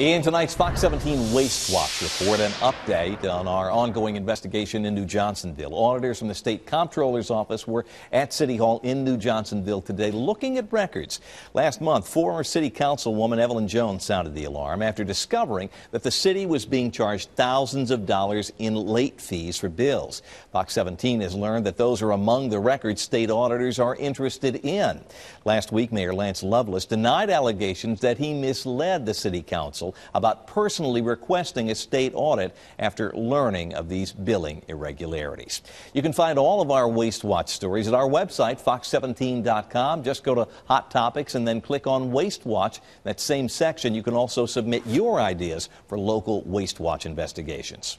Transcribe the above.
In tonight's Fox 17 Waste Watch report, an update on our ongoing investigation in New Johnsonville. Auditors from the state comptroller's office were at City Hall in New Johnsonville today looking at records. Last month, former city councilwoman Evelyn Jones sounded the alarm after discovering that the city was being charged thousands of dollars in late fees for bills. Fox 17 has learned that those are among the records state auditors are interested in. Last week, Mayor Lance Lovelace denied allegations that he misled the city council Council about personally requesting a state audit after learning of these billing irregularities. You can find all of our Waste Watch stories at our website, fox17.com. Just go to Hot Topics and then click on Waste Watch. That same section, you can also submit your ideas for local Waste Watch investigations.